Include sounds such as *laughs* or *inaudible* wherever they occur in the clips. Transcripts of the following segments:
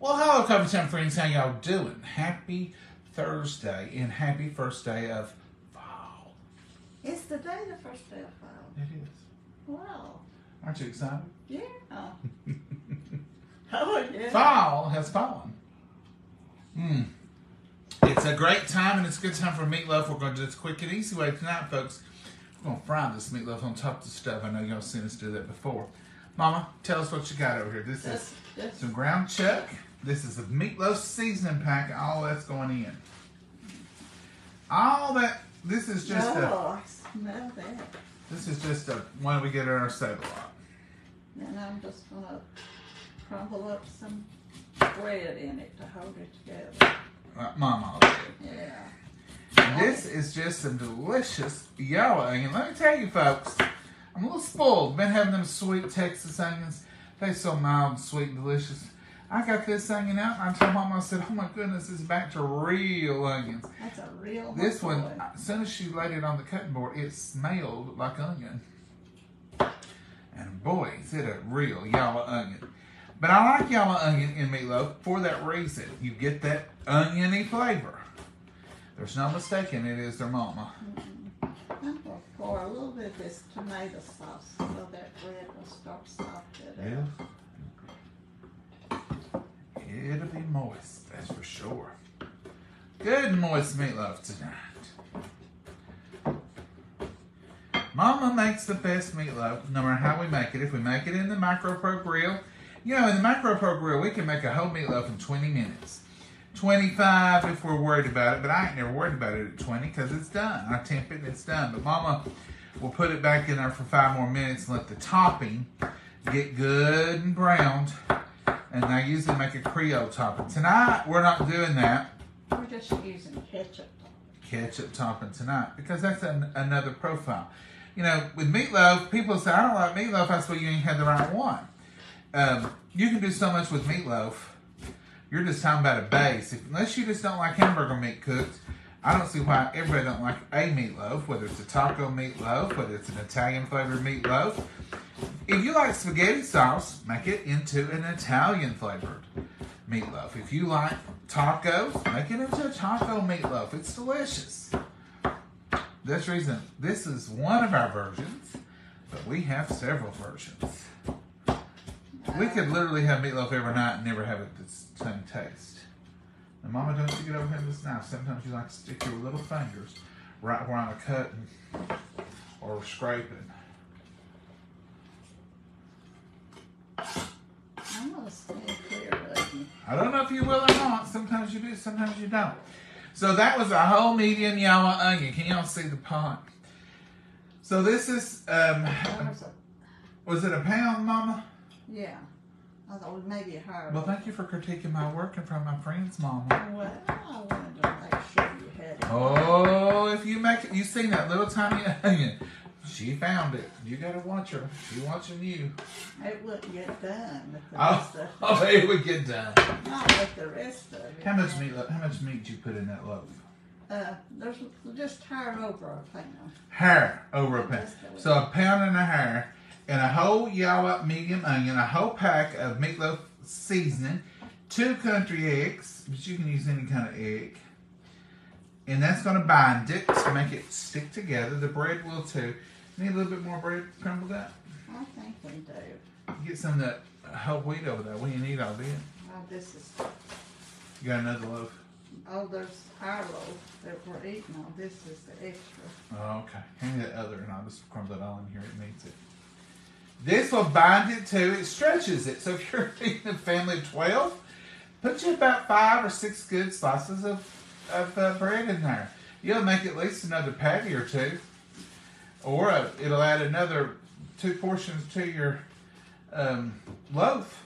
Well, hello, Coffee Time friends. How y'all doing? Happy Thursday and happy first day of fall. It's the day the first day of fall. It is. Wow. Aren't you excited? Yeah. *laughs* oh yeah. Fall has fallen. Hmm. It's a great time and it's a good time for meatloaf. We're going to do this quick and easy way tonight, folks. We're going to fry this meatloaf on top of the stove. I know y'all seen us do that before. Mama, tell us what you got over here. This is Just some ground chuck. This is a meatloaf seasoning pack. All that's going in. All that. This is just a. oh, smell that. This is just a one we get in our Save A Lot. And I'm just gonna crumble up some bread in it to hold it together. Like Mama did. Yeah. And this is just some delicious yellow onion. Let me tell you, folks, I'm a little spoiled. Been having them sweet Texas onions. They so mild and sweet and delicious. I got this onion out, and I told Mama, I said, "Oh my goodness, it's back to real onions." That's a real This one, boy. as soon as she laid it on the cutting board, it smelled like onion. And boy, is it a real yellow onion. But I like yellow onion in meatloaf for that reason. You get that oniony flavor. There's no mistaking it is their mama. I'm gonna pour a little bit of this tomato sauce so that bread will start softening. Yeah. It'll be moist, that's for sure. Good moist meatloaf tonight. Mama makes the best meatloaf, no matter how we make it. If we make it in the Micro Pro Grill, you know, in the Micro Pro Grill, we can make a whole meatloaf in 20 minutes. 25 if we're worried about it, but I ain't never worried about it at 20 because it's done. I temp it and it's done. But Mama will put it back in there for five more minutes and let the topping get good and browned. And I usually make a Creole topping. Tonight, we're not doing that We're just using ketchup. ketchup topping tonight because that's an, another profile. You know, with meatloaf, people say, I don't like meatloaf. I well, you ain't had the right one. Um, you can do so much with meatloaf. You're just talking about a base. If, unless you just don't like hamburger meat cooked, I don't see why everybody don't like a meatloaf, whether it's a taco meatloaf, whether it's an Italian flavored meatloaf. If you like spaghetti sauce, make it into an Italian flavored meatloaf. If you like tacos, make it into a taco meatloaf. It's delicious. This reason, this is one of our versions, but we have several versions. We could literally have meatloaf every night and never have it the same taste. And Mama, don't you get over here with this knife. Sometimes you like to stick your little fingers right where I'm cutting or scraping. I'm gonna stand clear you. I don't know if you will or not. Sometimes you do, sometimes you don't. So that was a whole medium yellow onion. Can y'all see the pot? So this is, um, was it a pound, Mama? Yeah. I thought was maybe. Well, thank you for critiquing my work in front of my friends, Mama. Well, I wanted to make sure you had it. Oh, if you make it, you seen that little tiny onion. She found it. You gotta watch her. She watching you. It wouldn't get done with the Oh, rest of *laughs* oh it would get done. Not with the rest of it. How much meat? How much meat did you put in that loaf? Uh, there's just higher over a pound. Hair over a pound. So a pound and a hair, and a whole yellow medium onion, a whole pack of meatloaf seasoning, two country eggs, but you can use any kind of egg. And that's going to bind it to make it stick together. The bread will too. Need a little bit more bread crumbled up. I think we do. Get some of that whole wheat over there. We ain't eat all this. Oh, this is, You got another loaf? oh, there's our loaf that we're eating on. This is the extra. Oh, okay. Hand me that other, and I'll just crumble it all in here. It needs it. This will bind it too. It stretches it. So if you're *laughs* eating a family of 12, put you about five or six good slices of, of uh, bread in there. You'll make at least another patty or two. Or uh, it'll add another two portions to your um, loaf.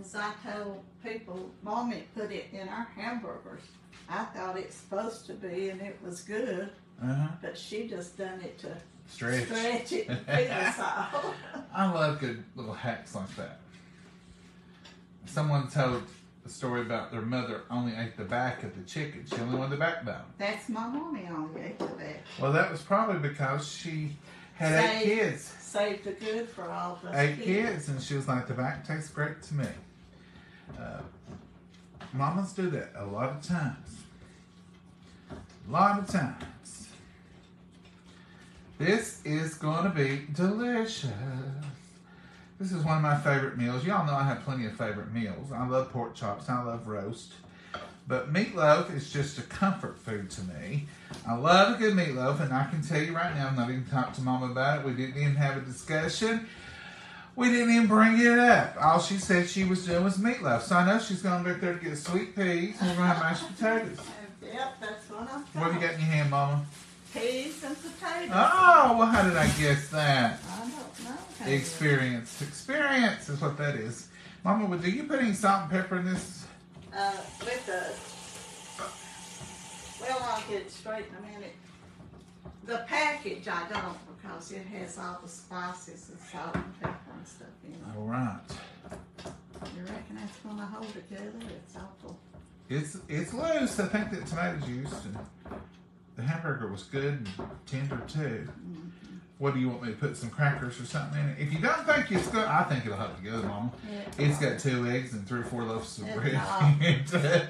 As I told people, Mommy put it in our hamburgers. I thought it's supposed to be, and it was good, Uh-huh. but she just done it to Stretch. stretch it and feed us all. I love good little hacks like that. Someone told a story about their mother only ate the back of the chicken. She only wanted the backbone. That's my mommy only ate the back. Well, that was probably because she had eight kids. Saved the good for all the Eight kids, and she was like, the back tastes great to me. Uh, Mamas do that a lot of times. A lot of times. This is going to be delicious. This is one of my favorite meals. Y'all know I have plenty of favorite meals. I love pork chops. I love roast. But meatloaf is just a comfort food to me. I love a good meatloaf, and I can tell you right now, I'm not even talking to Mama about it. We didn't even have a discussion. We didn't even bring it up. All she said she was doing was meatloaf. So I know she's going back there to get sweet peas, and we're going to have mashed potatoes. *laughs* Yep, that's what I'm What have you got in your hand, Mama? Peas and potatoes. Oh, well, how did I guess that? I don't know. Experience. Experience is what that is. Mama, well, do you put any salt and pepper in this? Uh, with the, well, I'll get it straight in a minute. The package I don't because it has all the spices and salt and pepper and stuff in it. All right. You reckon that's gonna hold it together? It's awful. It's it's loose. I think that tomato juice and the hamburger was good and tender too. What do you want me to put some crackers or something in it? If you don't think it's good, I think it'll hold together, Mama. Yeah. It's got two eggs and three or four loaves of bread. *laughs* in it.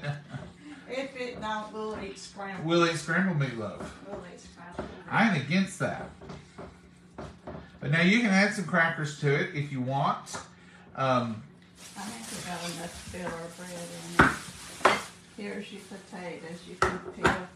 If it don't, we'll eat scrambled. we'll eat scrambled meatloaf. We'll eat scrambled. I ain't against that. But now you can add some crackers to it if you want. Um, I think we got enough to fill our bread in. Here's your potatoes. You can peel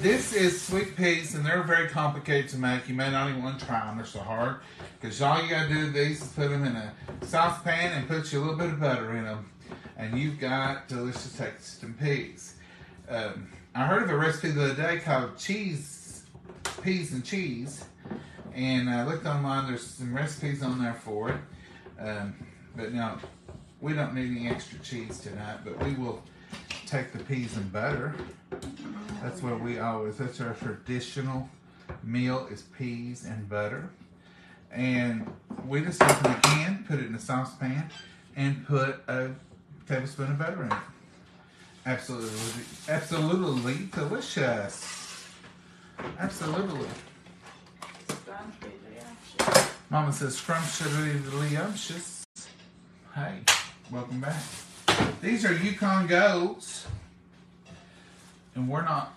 This is sweet peas, and they're very complicated to make. You may not even want to try them; they're so hard. Because all you gotta do these is put them in a saucepan and put you a little bit of butter in them, and you've got delicious tasting peas. Um, I heard of a recipe the other day called cheese peas and cheese, and I looked online. There's some recipes on there for it, um, but now we don't need any extra cheese tonight. But we will take the peas and butter. That's what we always. That's our traditional meal is peas and butter, and we just open a can, put it in a saucepan, and put a tablespoon of butter in it. Absolutely, absolutely delicious. Absolutely. Mama says scrumptious. Hey, welcome back. These are Yukon Golds, and we're not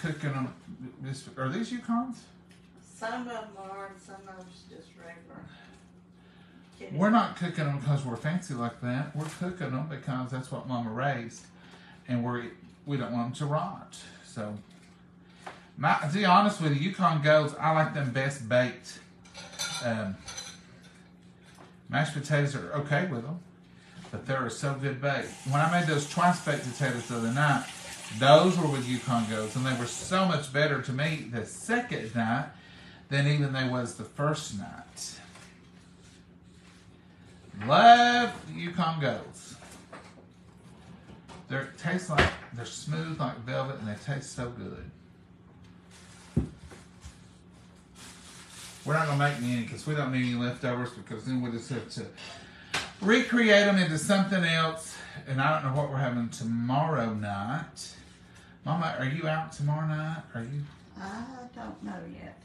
cooking them. This are these Yukons? Some of them are, and some of them's just regular. We're not cooking them because we're fancy like that. We're cooking them because that's what Mama raised, and we're we don't want them to rot. So, my, to be honest with you, Yukon Golds, I like them best baked. Um, mashed potatoes are okay with them, but they are so good baked. When I made those twice baked potatoes the other night, those were with Yukon Golds, and they were so much better to me the second night than even they was the first night. Love Yukon Golds. They taste like they're smooth like velvet, and they taste so good. We're not gonna make any because we don't need any leftovers because then we'll just have to recreate them into something else. And I don't know what we're having tomorrow night. Mama, are you out tomorrow night? Are you? I don't know yet.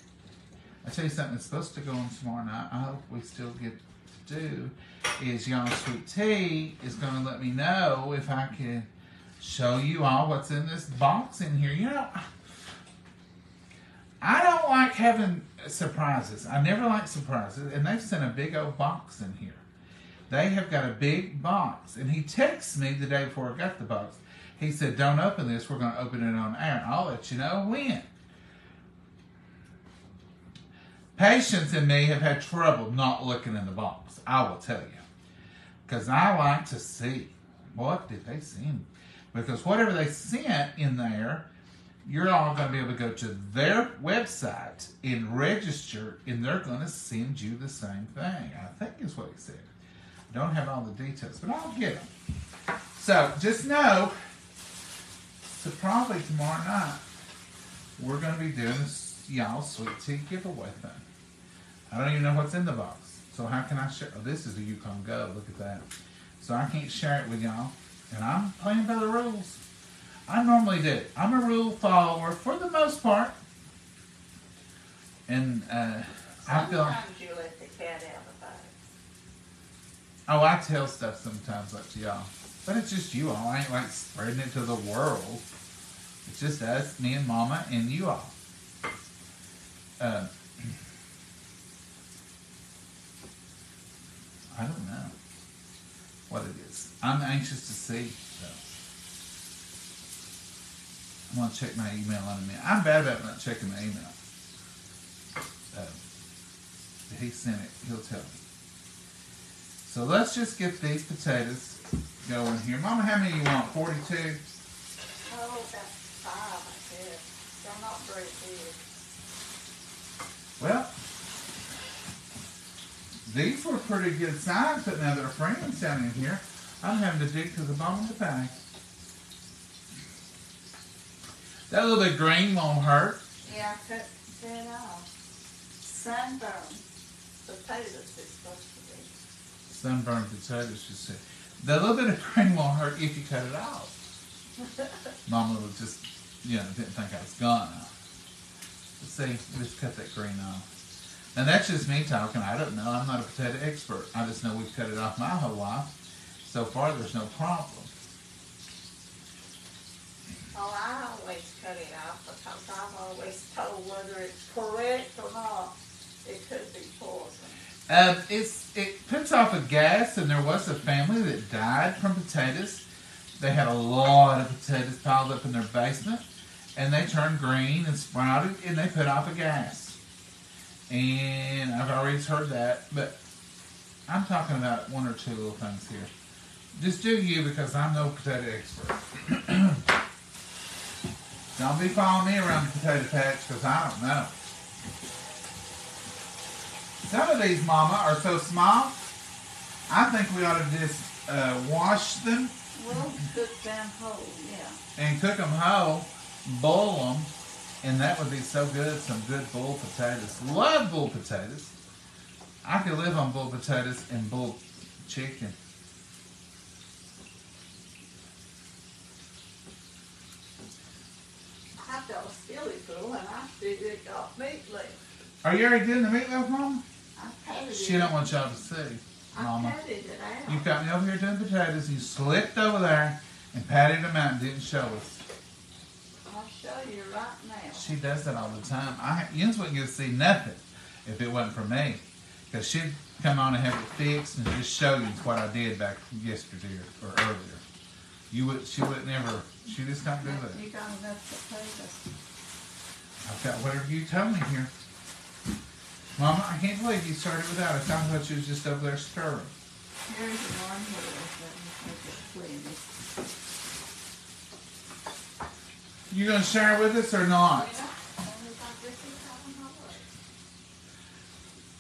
I tell you something that's supposed to go on tomorrow night. I hope we still get to do is Y'all Sweet Tea is going to let me know if I can show you all what's in this box in here. You know, I don't like having surprises. I never like surprises, and they've sent a big old box in here. They have got a big box, and he texts me the day before I got the box. He said, "Don't open this. We're going to open it on air. I'll let you know when." Patience and me have had trouble not looking in the box. I will tell you, because I like to see what did they send. Because whatever they sent in there, you're all going to be able to go to their website and register, and they're going to send you the same thing. I think is what he said. Don't have all the details, but I'll get them. So just know, so probably tomorrow night, we're going to be doing this y'all sweet tea giveaway thing. I don't even know what's in the box. So how can I share? Oh, this is a Yukon Go. Look at that. So I can't share it with y'all. And I'm playing by the rules. I normally do. I'm a rule follower for the most part. And uh, I feel Sometimes you let the cat out of the bag. Oh, I tell stuff sometimes like to y'all. But it's just you all. I ain't like spreading it to the world. It's just us, me and mama, and you all. Uh, I don't know what it is. I'm anxious to see, though. I'm going to check my email in a minute. I'm bad about not checking my email. Uh, he sent it. He'll tell me. So let's just get these potatoes going here. Mama, how many you want? 42? Oh, that's five, I guess. They're not very big. Well, these were pretty good size, but now they're friends down in here. I'm having to dig to the bottom of the bag. That little bit of green won't hurt. Yeah, cut that off. Sunburn. Potatoes is supposed to be. Sunburned potatoes, she said. That little bit of green won't hurt if you cut it off. *laughs* Mama was just, you know, didn't think I was gonna. Let's see, just cut that green off. And that's just me talking. I don't know. I'm not a potato expert. I just know we've cut it off my whole life. So far, there's no problem. Oh, I always cut it off because I've always told whether it's correct or not, it could be poison. Um, it's it puts off a gas, and there was a family that died from potatoes. They had a lot of potatoes piled up in their basement, and they turned green and sprouted, and they put off a gas. And I've already heard that, but I'm talking about one or two little things here. Just do you because I'm no potato expert. *clears throat* don't be following me around the potato patch because I don't know. Some of these, Mama, are so small. I think we ought to just uh, wash them We'll cook them whole, yeah. and cook them whole, boil them, and that would be so good. Some good boiled potatoes. Love boiled potatoes. I could live on boiled potatoes and boiled chicken. I got a skilly full and I figured it got meat left. Are you already doing the meatloaf, Mama? She don't want y'all to see, Mama. You got me over here doing potatoes, and you slipped over there and patted them out and didn't show us. I'll show you right now. She does that all the time. I Jens wouldn't get to see nothing if it wasn't for me. Because she'd come on and have it fixed and just show you what I did back yesterday or, earlier. You would, she would never, she just don't do that. You got enough potatoes. I've got whatever you tell me here. Mama, I can't believe you started without. I thought you was just over there stirring. Here's one here, let me take it clean. You gonna share it with us or not? Yeah, only about this is how I'm gonna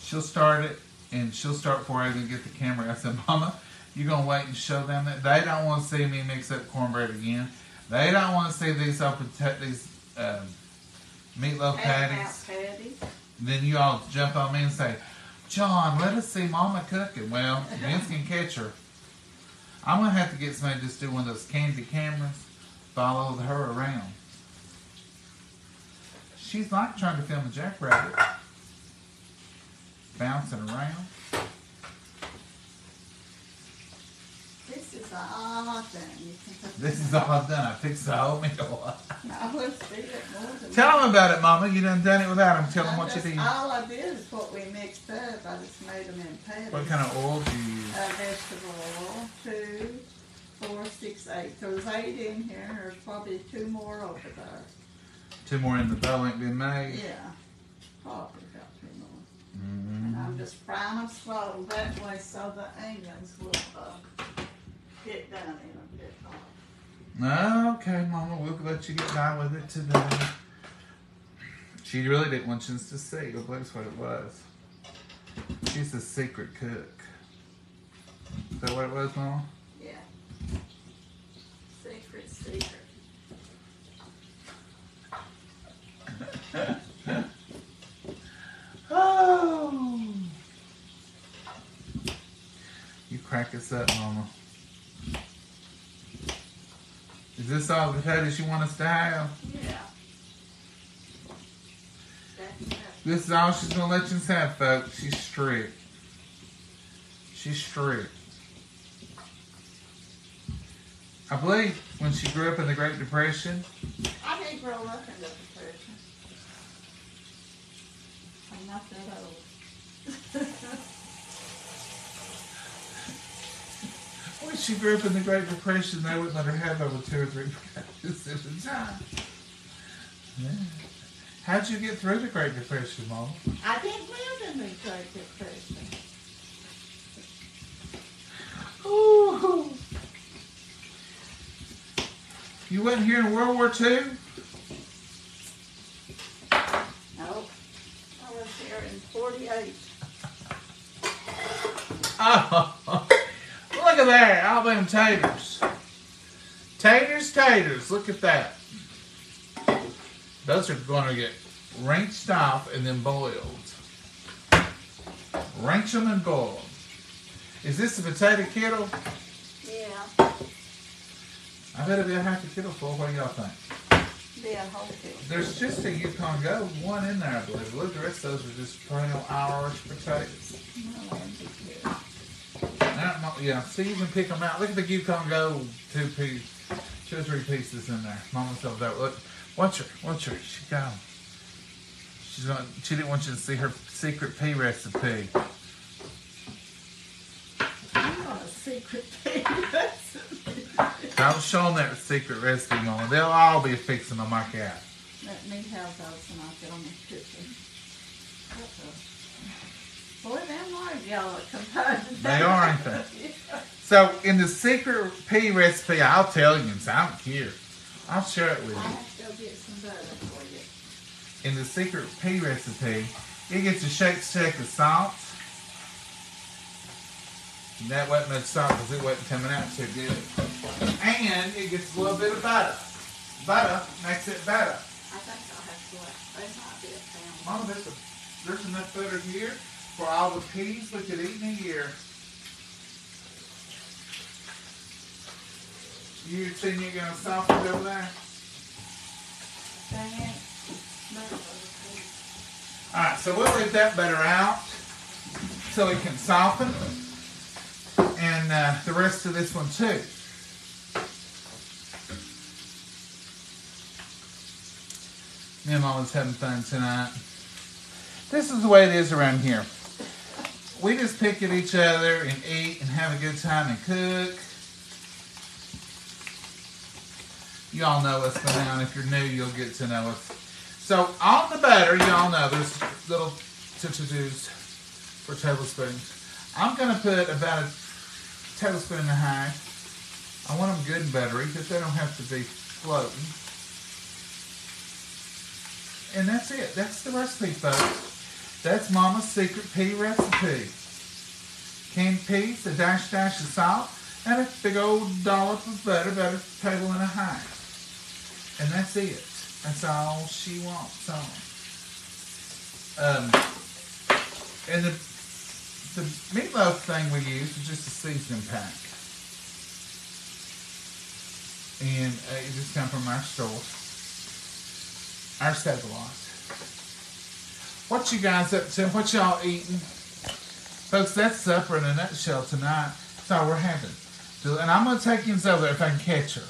She'll start it, and she'll start before I even get the camera. I said, Mama, you gonna wait and show them that they don't want to see me mix up cornbread again. They don't want to see these open these um, meatloaf patties. Then you all jump on me and say, John, let us see Mama cooking. Well, Vince can catch her. I'm gonna have to get somebody to just do one of those candy cameras, follow her around. She's like trying to film a jackrabbit, bouncing around. This is an odd thing. You can put This is all I've done. I fixed the whole meal. *laughs* I will see it more than Tell them about it, Mama. You done done it without them. Tell them I what you just- did. All I did is what we mixed up. I just made them in patties. What kind of oil do you use? Uh, vegetable oil, two, four, six, eight. There's eight in here. There's probably two more over there. Two more in the dough ain't been made. Yeah, probably got two more. Mhm. And I'm just frying them slow that way so the onions will uh, get done in a bit. Okay, Mama, we'll let you get by with it today. She really didn't want us to see, but that's what it was. She's a secret cook. Is that what it was, Mama? Yeah. Secret, secret. *laughs* Oh! You crack us up, Mama. Is this all the patties you want us to have? Yeah. This is all she's gonna let you have, folks. She's strict. She's strict. I believe when she grew up in the Great Depression. I did grow up in the Depression. I'm not that old. *laughs* When she grew up in the Great Depression, they wouldn't let her have over two or three practices at a time. Yeah. How'd you get through the Great Depression, Mom? I didn't live in the Great Depression. Ooh. You wasn't here in World War II? Nope. I was here in forty-eight. Oh, *laughs* look at that. All them taters. Taters, taters. Look at that. Those are going to get rinsed off and then boiled. Rinse them and boil. Is this a potato kettle? Yeah, I bet it'll be a half a kettle full. What do y'all think? be a whole deal. There's just a Yukon Gold one in there, I believe. Look, the rest of those are just plain old Irish potatoes. No, that'd be good. Not, not- yeah, see, you can pick them out. Look at the Yukon Gold two piece, two or three pieces in there. Mama's over there. Look, watch her, watch her. She gone. She's going. She didn't want you to see her secret pea recipe. I'm on a secret pig recipe. Don't show them that secret recipe, Mama. They'll all be fixing on my cat. Let me have those and I'll get on the kitchen. Boy, them are yellow compared to They are, ain't they? So, in the secret pea recipe, I'll tell you, so I don't care. I'll share it with I you. have to go get some butter for you. in the secret pea recipe, it gets a shake shake of salt. And that wasn't much salt because it wasn't coming out too good. And it gets a little bit of butter. Butter makes it better. I think I'll have to let, might be a pound. Mom, there's, a, there's enough butter here for all the peas we could eat in a year. You think you're gonna soften it over there? Dang it. Butter was good. All right, so we'll leave that butter out so it can soften, and uh, the rest of this one too. Me and Mama's having fun tonight. This is the way it is around here. We just pick at each other and eat and have a good time and cook. You all know by now, and if you're new, you'll get to know us. So on the butter, y'all know there's little to-to-dos for tablespoons. I'm gonna put about a tablespoon and a half. I want them good and buttery because they don't have to be floating. And that's it. That's the recipe, folks. That's Mama's secret pea recipe. Canned peas, a dash dash of salt, and a big old dollop of butter, about a table and a half. And that's it. That's all she wants on. Um, and the the meatloaf thing we used was just a seasoning pack. And uh, it just come from our store. Our save a lot. What you guys up to? What y'all eating? Folks, that's supper in a nutshell tonight. That's all we're having. And I'm going to take you over there if I can catch her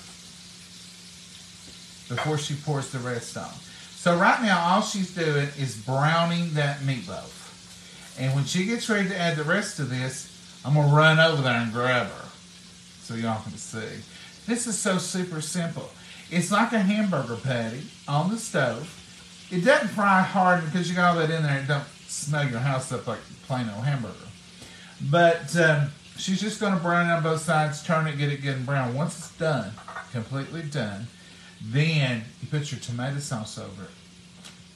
before she pours the rest on. So right now, all she's doing is browning that meatloaf. And when she gets ready to add the rest of this, I'm gonna run over there and grab her so y'all can see. This is so super simple. It's like a hamburger patty on the stove. It doesn't fry hard because you got all that in there. It don't smell your house up like plain old hamburger. But um, she's just gonna brown it on both sides, turn it, get it good and brown. Once it's done, completely done, then you put your tomato sauce over it.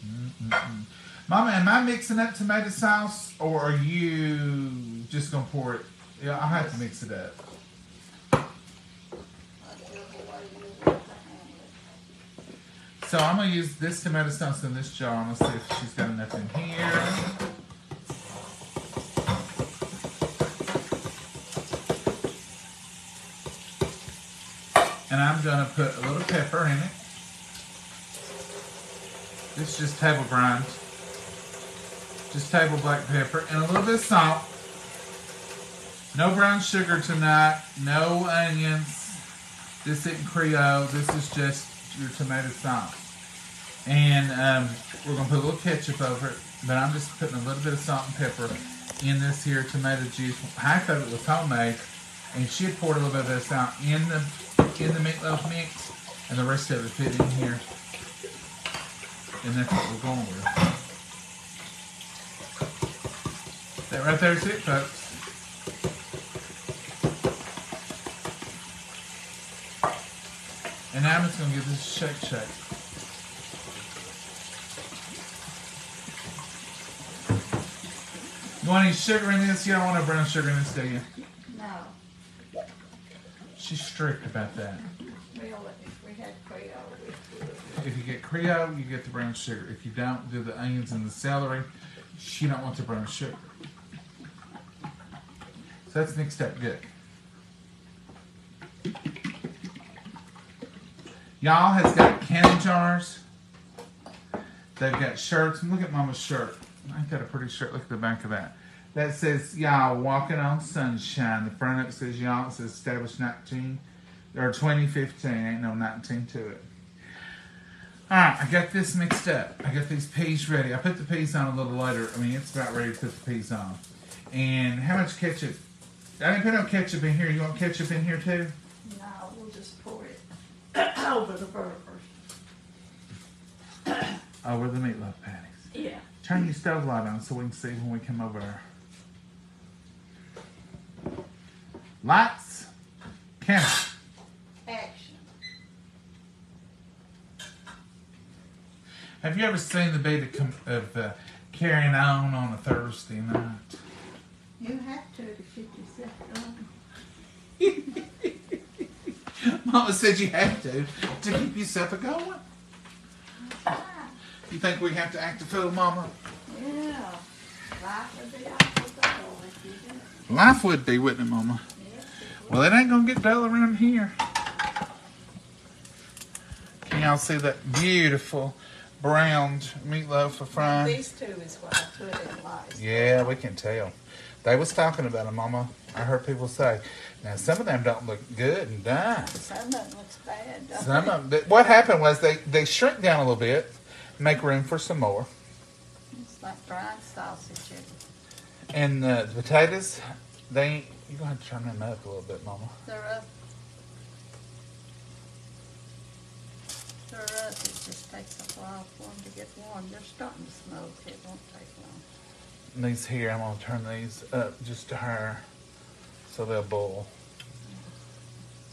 Mm-mm-mm. Mama, am I mixing up tomato sauce or are you just gonna pour it? Yeah, I'll have to mix it up. Whichever way you want to handle it. So I'm gonna use this tomato sauce in this jar. I'm gonna see if she's got enough in here. And I'm gonna put a little pepper in it. Is just table grind. Just table black pepper and a little bit of salt. No brown sugar tonight. No onions. This isn't Creole. This is just your tomato sauce. And um, we're gonna put a little ketchup over it, but I'm just putting a little bit of salt and pepper in this here tomato juice. Half of it was homemade, and she had poured a little bit of this out in the in the meatloaf mix, and the rest of it fit in here. And that's what we're going with. That right there is it, folks. And now I'm just gonna give this a shake shake. You want any sugar in this? You don't want no brown sugar in this, do you? No, She's strict about that. really, if we had Creole. If you get Creole, you get the brown sugar. If you don't, do the onions and the celery. She don't want the brown sugar. So that's mixed up good. Y'all has got candy jars. They've got shirts. And look at Mama's shirt. Ain't got a pretty shirt? Look at the back of that. That says y'all walking on sunshine. The front of it says y'all. It says established 19 or 2015. Ain't no 19 to it. Alright, I got this mixed up. I got these peas ready. I put the peas on a little later. I mean, it's about ready to put the peas on. And how much ketchup? I didn't put no ketchup in here. You want ketchup in here too? No, we'll just pour it *coughs* over the burgers. Over the meatloaf patties. Yeah. Turn your stove light on so we can see when we come over. Lights, camera. Action. Have you ever seen the beat of, uh, carrying on on a Thursday night? You have to to keep yourself going. *laughs* Mama said you have to to keep yourself a going. You think we have to act a fool, Mama? Yeah. Life would be awful dull if you didn't. Life would be, wouldn't it, Mama? Yes, Well, it ain't gonna get dull around here. Can y'all see that beautiful browned meatloaf for would. frying? These two is what I put in lice. Yeah, we can tell. They was talking about them, Mama. I heard people say. Now, some of them don't look good and done. Some of them looks bad, don't Some they? of them, what happened was they, they shrink down a little bit, make room for some more. It's like fried sausage. And uh, the potatoes, they ain't, you're going to have to turn them up a little bit, Mama. They're up. They're up. It just takes a while for them to get warm. They're starting to smoke. It won't take long. And these here, I'm going to turn these up just to her so they'll boil.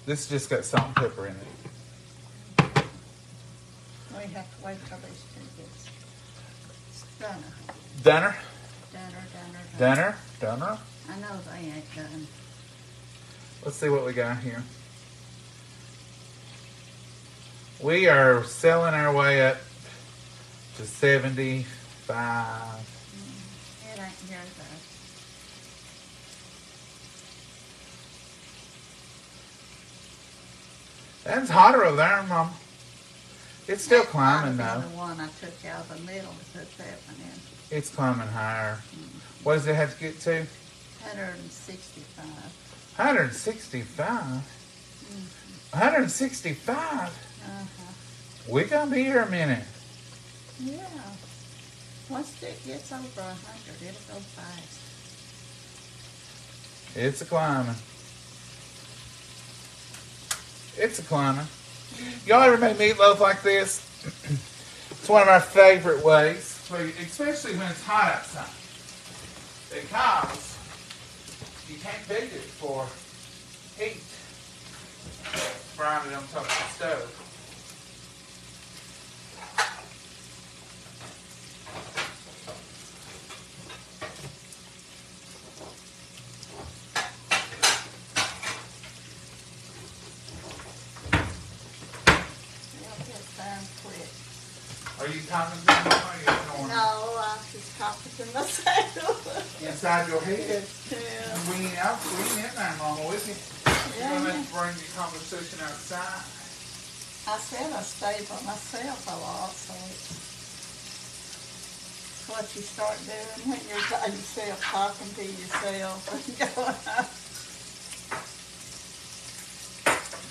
This just got salt and pepper in it. We have to wait till these two gets done. Dunner, Done or done or dunner, dunner. I know they ain't done. Let's see what we got here. We are selling our way up to 75. Mm, it ain't here though. That's hotter over there, Mom. It's still climbing though. The one I took out of the middle and put that one in. It's climbing higher. What does it have to get to? Hundred and sixty-five. 165. 165. Uh-huh. We gonna be here a minute. Yeah. Once it gets over hundred, it'll go fast. It's a climbing. It's a climbing. Y'all ever make meatloaf like this? it's one of our favorite ways, especially when it's hot outside. Because you can't beat it for heat. Frying it on top of the stove. It'll get done quick. Are you talking to me? Or are you ignoring? No, I was just talking to myself. Inside your head. yeah. We ain't out, we ain't in there, Mama, you. You're Yeah, yeah. have to bring your conversation outside. I said I stay by myself a lot, so it's what you start doing when you're by yourself, talking to yourself and *laughs* going,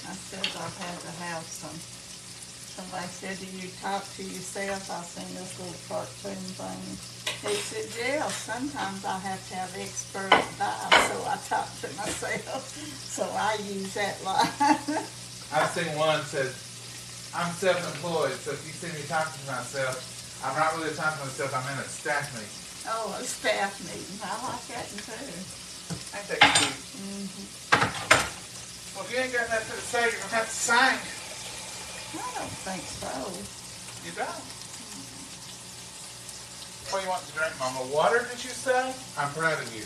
I said I've had to have some. Somebody said, do you talk to yourself? I seen this little cartoon thing. He said, yeah, sometimes I have to have expert advice, so I talk to myself. So I use that *laughs* line. I've seen one says, I'm self-employed, so if you see me talking to myself, I'm not really talking to myself, I'm in a staff meeting. Oh, a staff meeting. I like that too. Ain't that cute? Mhm. Well, if you ain't got nothing to say, you're gonna have to sing. I don't think so. You don't. What do you want to drink, Mama? Water, did you say? I'm proud of you.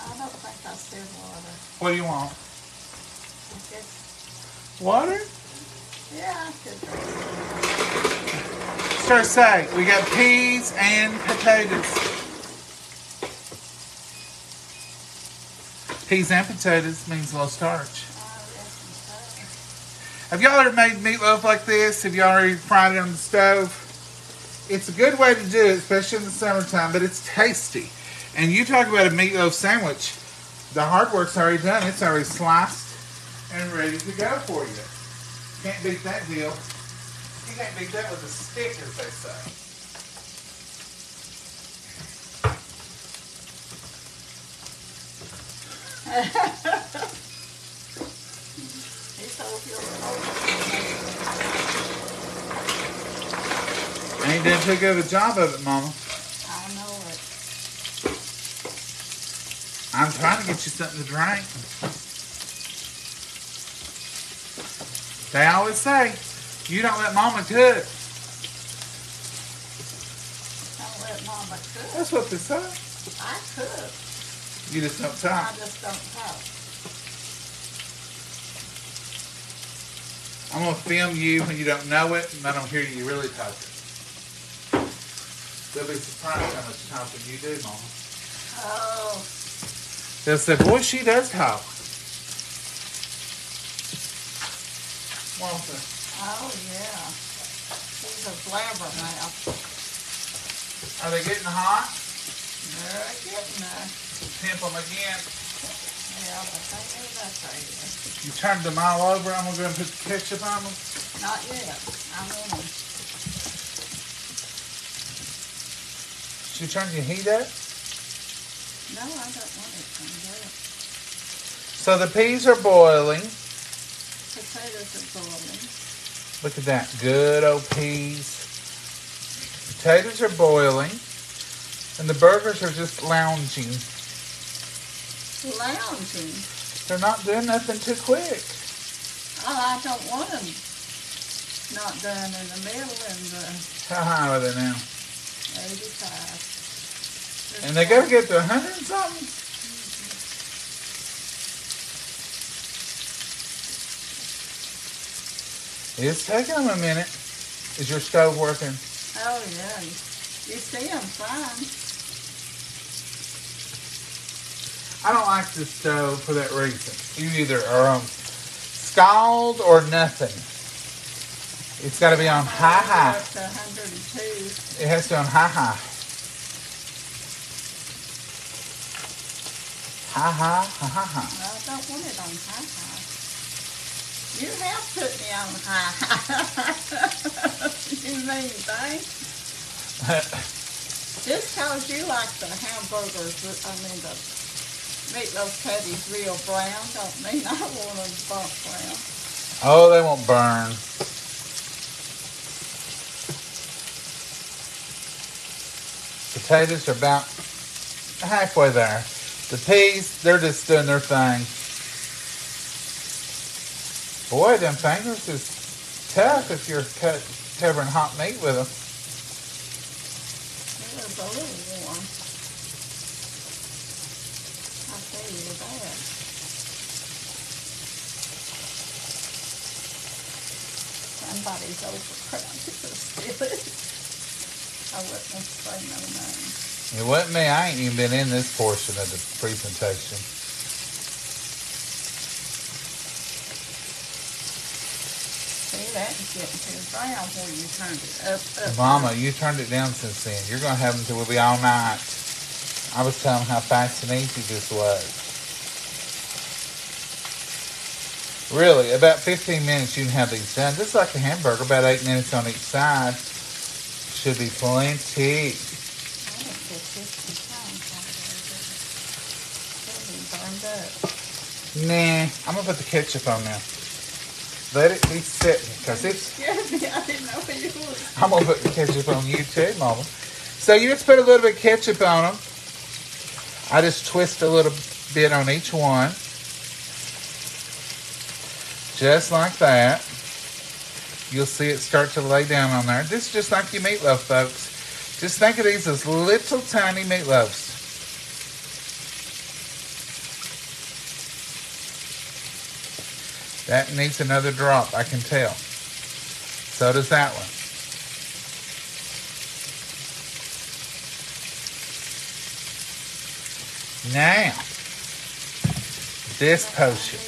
I don't think I said water. What do you want? I guess, Water? yeah, I could drink. Sure, say. We got peas and potatoes. Peas and potatoes means low starch. Have y'all ever made meatloaf like this? Have y'all already fried it on the stove? It's a good way to do it, especially in the summertime, but it's tasty. And you talk about a meatloaf sandwich, the hard work's already done. It's already sliced and ready to go for you. Can't beat that deal. You can't beat that with a stick, as they say. *laughs* He told you I ain't done too good of a job of it, Mama. I know it. I'm trying to get you something to drink. They always say, you don't let Mama cook. Don't let mama cook. That's what they say. I cook. You just don't I talk. just don't talk. I'm gonna film you when you don't know it, and I don't hear you really talking. They'll be surprised how much talking you do, Mama. Oh, They'll say, boy, she does talk. Won't they? oh yeah. He's a blabbermouth. Are they getting hot? They're getting there. Pimp them again. Yeah, but they ain't that crazy. You turned them all over. I'm gonna put the ketchup on them. Not yet. I want 'em. You turn your heat up? No, I don't want to it. So the peas are boiling. Potatoes are boiling. Look at that. Good old peas. Potatoes are boiling. And the burgers are just lounging. Lounging. They're not doing nothing too quick. Oh, I don't want them not done in the middle and the How high are they now? 85. And they gotta get to 100 and something? It's taking them a minute. Is your stove working? Oh, yeah. You, see them fine. I don't like this stove for that reason. You either are on scald or nothing. It's got to be on high high. Up to 102. It has to be on high high. High high, high high high. I don't want it on high high. You have put me on high high. you mean thing? *laughs* Just cause you like the hamburgers, I mean the meatloaf patties real brown, don't mean I want them burnt brown. oh, they won't burn. Potatoes are about halfway there. The peas, they're just doing their thing. Boy, them fingers is tough if you're cut, covering hot meat with them. Somebody's overcrowded to steal it. I wouldn't say no name. It wasn't me. I ain't even been in this portion of the presentation. See, that is getting too brown where you turned it up, up. Mama, you turned it down since then. You're gonna have them till we'll be all night. I was telling how fast and easy this was. Really, about 15 minutes you can have these done. Just like a hamburger, about 8 minutes on each side. Should be plenty. Fifty pounds on it? It'll burned up. Nah, I'm to put the ketchup on now. Let it be sitting, because it's *laughs* me, I didn't know you. I'm gonna put the ketchup on you too, Mama. So you just put a little bit of ketchup on them. I just twist a little bit on each one, just like that. You'll see it start to lay down on there. This is just like your meatloaf, folks. Just think of these as little tiny meatloaves. That needs another drop, I can tell. So does that one. Now, this potion.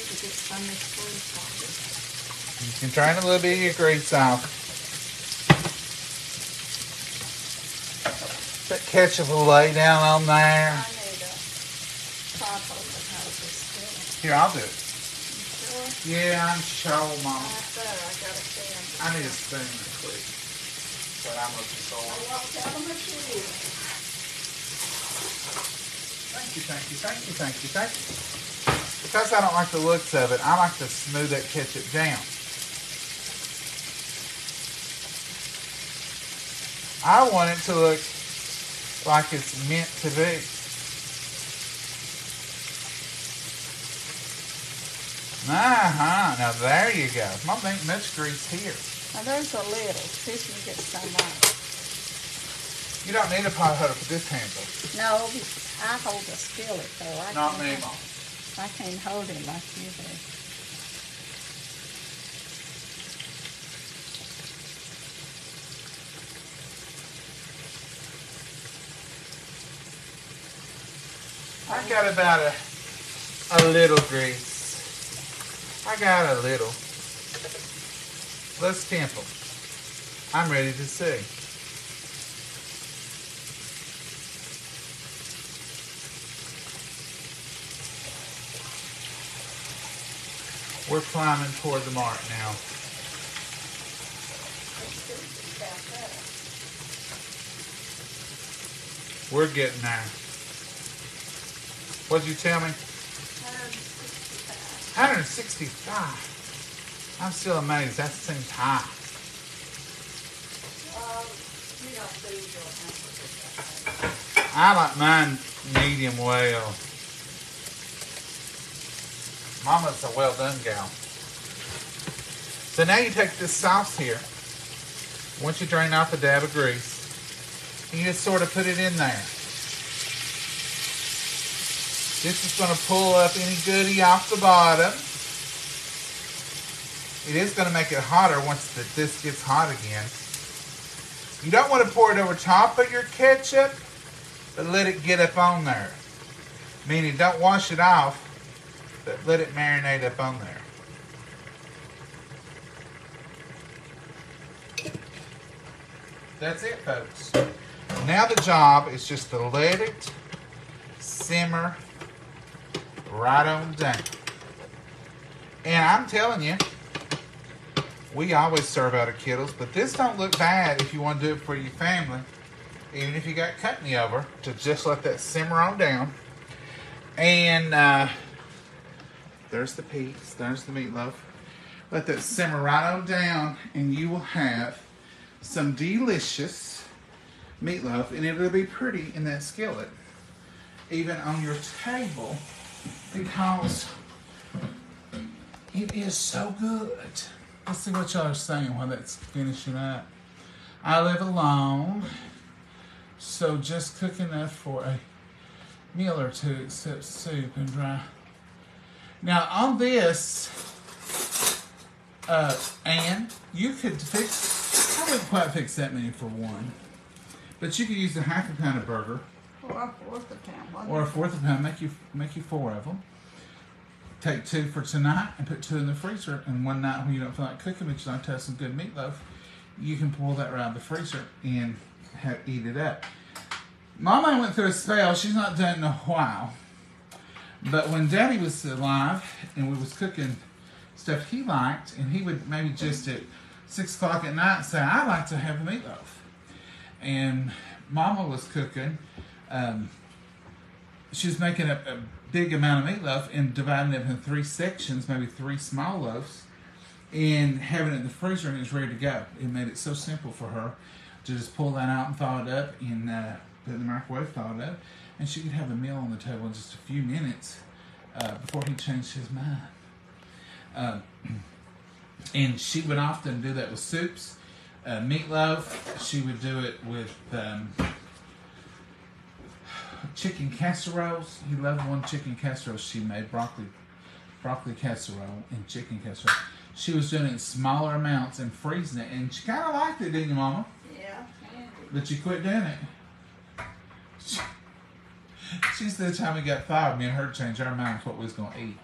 You can turn a little bit of your grease off. That ketchup will lay down on there. I need a top over to. Here, I'll do it. Sure. Yeah, I'm sure, there, I got a can. I need a spoon real quick. But I'm looking for. I walked out of my shoes. Thank you, thank you, thank you, thank you, thank you. Because I don't like the looks of it, I like to smooth that ketchup down. I want it to look like it's meant to be. Uh-huh. Now there you go. My much grease here. Now there's a little, see if you get some out. You don't need a pot holder for this handle. No, I hold the skillet though. I can't- me, Mom. I can't hold it like you do. I got about a a little grease. I got a little. Let's temple. I'm ready to see. We're climbing toward the mark now. We're getting there. What'd you tell me? 165. I'm still amazed. That seems high. I like mine medium well. Mama's a well done gal. So now you take this sauce here. Once you drain off a dab of grease, you just sort of put it in there. This is going to pull up any goodie off the bottom. It is going to make it hotter once the, this gets hot again. You don't want to pour it over top of your ketchup, but let it get up on there. Meaning don't wash it off, but let it marinate up on there. That's it, folks. Now the job is just to let it simmer right on down. And I'm telling you, we always serve out of kettles, but this don't look bad if you want to do it for your family. Even if you got company over, to just let that simmer on down. And uh, there's the peas, there's the meatloaf. Let that simmer right on down, and you will have some delicious meatloaf, and it'll be pretty in that skillet, even on your table, because it is so good. Let's see what y'all are saying while that's finishing up. I live alone, so just cook enough for a meal or two, except soup and dry. Now on this, uh, Anne, you could fix. I wouldn't quite fix that many for one, but you could use a half a pound of burger Or a fourth of town, wasn't or a fourth of a pound. Make you make you four of them. Take two for tonight and put two in the freezer. And one night when you don't feel like cooking, but you like to have some good meatloaf, you can pull that right out of the freezer and have, eat it up. Mama went through a spell. She's not done in a while. But when Daddy was alive and we was cooking stuff he liked, and he would maybe just at six o'clock at night say, "I'd like to have a meatloaf," and Mama was cooking. Um, she was making a, a big amount of meatloaf and dividing it in three sections, maybe three small loaves, and having it in the freezer and it was ready to go. It made it so simple for her to just pull that out and thaw it up and uh, put in the microwave, thaw it up, and she could have a meal on the table in just a few minutes uh, before he changed his mind. Um, *clears throat* and she would often do that with soups, uh, meatloaf. She would do it with um, chicken casseroles. He loved one chicken casserole she made, broccoli, broccoli casserole and chicken casserole. She was doing it in smaller amounts and freezing it, and she kind of liked it, didn't you, Mama? Yeah, But you quit doing it. She, *laughs* she said the time we got five, me and her changed our minds what we was gonna eat.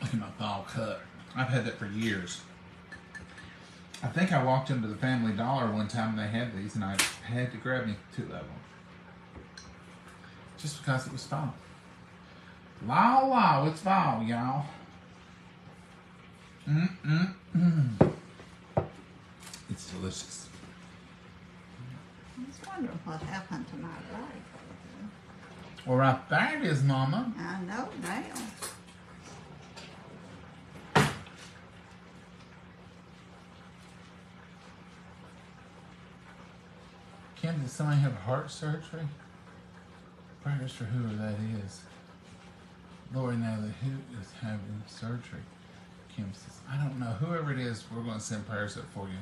Look at my ball cut. I've had that for years. I think I walked into the Family Dollar one time and they had these, and I had to grab me two of them. Just because it was fall. Wow, wow, it's fall, y'all. Mm mm mm. It's delicious. I was wondering what happened to my life. Well, right there it is, Mama. I know now. Kim, did somebody have heart surgery? Prayers for whoever that is. Lord, now that who is having surgery? Kim says, I don't know. Whoever it is, we're going to send prayers up for you.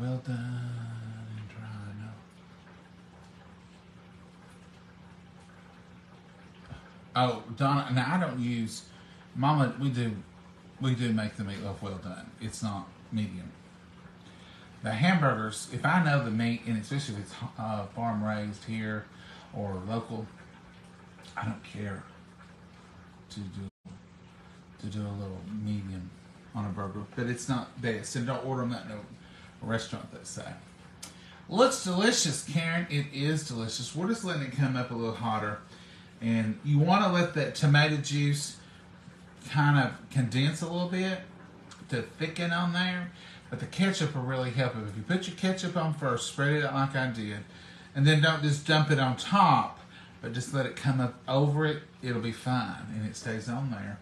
Well done and dry. Oh, Donna. Now I don't use, Mama. We do, we do make the meatloaf well done. It's not medium. The hamburgers, if I know the meat, and especially if it's uh, farm raised here or local, I don't care to do to do a little medium on a burger, but it's not best. And don't order them at no restaurant that say. Looks delicious, Karen. It is delicious. We're just letting it come up a little hotter, and you want to let that tomato juice kind of condense a little bit to thicken on there. But the ketchup will really help it. If you put your ketchup on first, spread it out like I did, and then don't just dump it on top, but just let it come up over it, it'll be fine, and it stays on there.